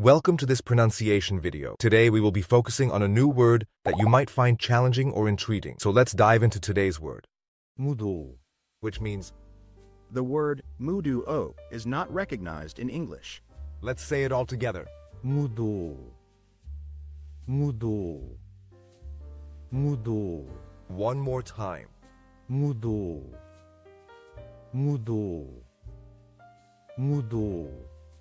Welcome to this pronunciation video. Today we will be focusing on a new word that you might find challenging or intriguing. So let's dive into today's word, mudou, which means, The word mudou-o is not recognized in English. let's say it all together. mudou, mudou, mudou, One more time. mudou, mudou, mudou.